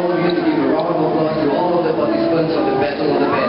all of you to be around of us, to all of the participants of the Battle of the